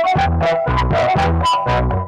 Música